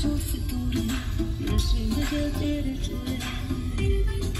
Tu futuro, nasce da tua terra, tu verás.